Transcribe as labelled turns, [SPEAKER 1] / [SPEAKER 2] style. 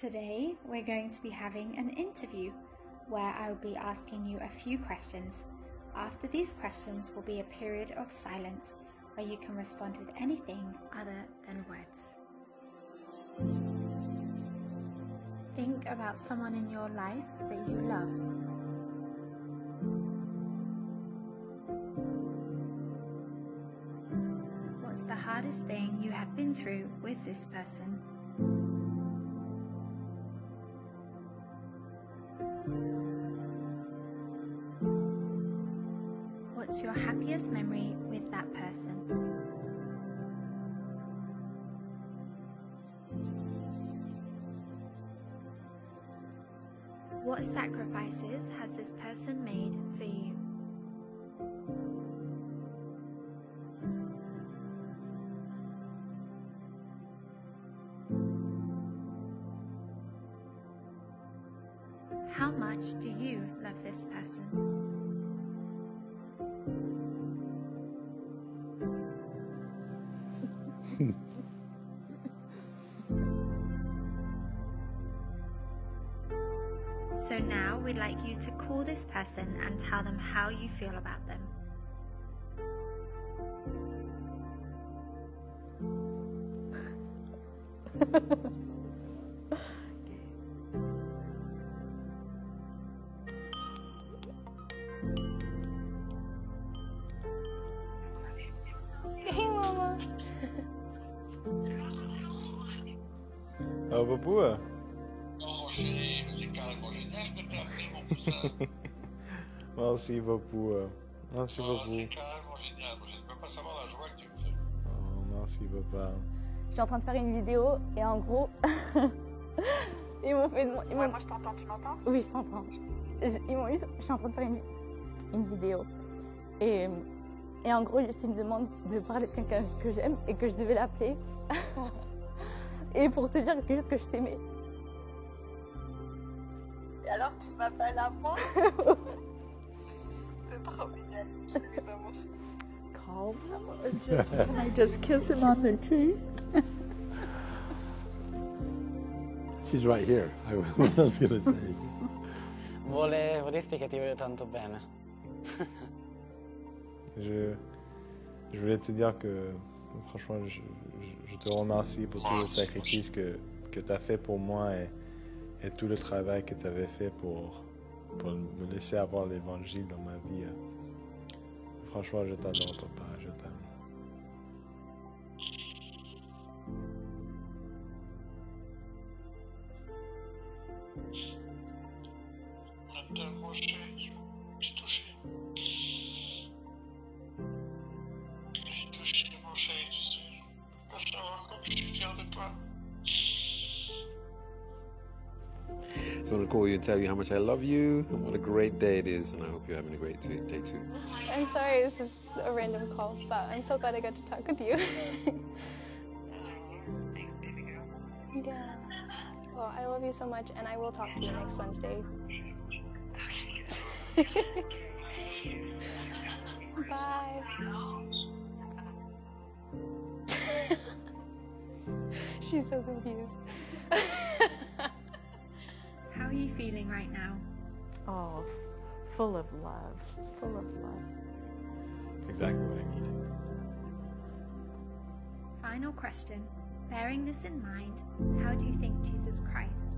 [SPEAKER 1] Today, we're going to be having an interview where I will be asking you a few questions. After these questions will be a period of silence where you can respond with anything other than words. Think about someone in your life that you love. What's the hardest thing you have been through with this person? Your happiest memory with that person? What sacrifices has this person made for you? How much do you love this person? So now we'd like you to call this person and tell them how you feel about them.
[SPEAKER 2] Ah, Papua.
[SPEAKER 3] Oh, chérie, mais c'est carrément génial de t'appeler, mon cousin.
[SPEAKER 2] Merci, Papua. Merci, Papou.
[SPEAKER 3] c'est carrément génial. Moi, je ne peux pas savoir la joie que tu me fais.
[SPEAKER 2] Oh, merci, papa.
[SPEAKER 4] Je suis en train de faire une vidéo et en gros, ils m'ont fait. Ils m'ont-
[SPEAKER 5] Ouais, moi je t'entends, tu m'entends?
[SPEAKER 4] Oui, je t'entends. Je- Ils m'ont eu- Je suis en train de faire une, une vidéo. Et, et en gros, juste, ils me demandent de parler de quelqu'un que j'aime et que je devais l'appeler. et pour te dire que juste que je t'aimais.
[SPEAKER 5] Et alors tu m'appelles à moi T'es trop mignonne, je t'aime d'amour.
[SPEAKER 4] Calm.
[SPEAKER 6] Just, can I just kiss him on the tree?
[SPEAKER 7] She's right here. I was, was gonna say.
[SPEAKER 8] Volevo dirti che ti voglio tanto bene.
[SPEAKER 2] Je, je voulais te dire que, franchement, je, je- je te remercie pour tout le sacrifice que, que tu as fait pour moi et, et tout le travail que tu avais fait pour, pour me laisser avoir l'évangile dans ma vie. Franchement, je t'adore, papa. Je t'aime.
[SPEAKER 7] So I want to call you and tell you how much I love you and what a great day it is, and I hope you're having a great day too.
[SPEAKER 9] I'm sorry this is a random call, but I'm so glad I got to talk with you. yeah. Well, I love you so much, and I will talk to you next Wednesday. Bye. She's so confused.
[SPEAKER 1] How are you feeling right now?
[SPEAKER 6] Oh, full of love, full of love.
[SPEAKER 2] It's exactly what I needed.
[SPEAKER 1] Final question. Bearing this in mind, how do you think Jesus Christ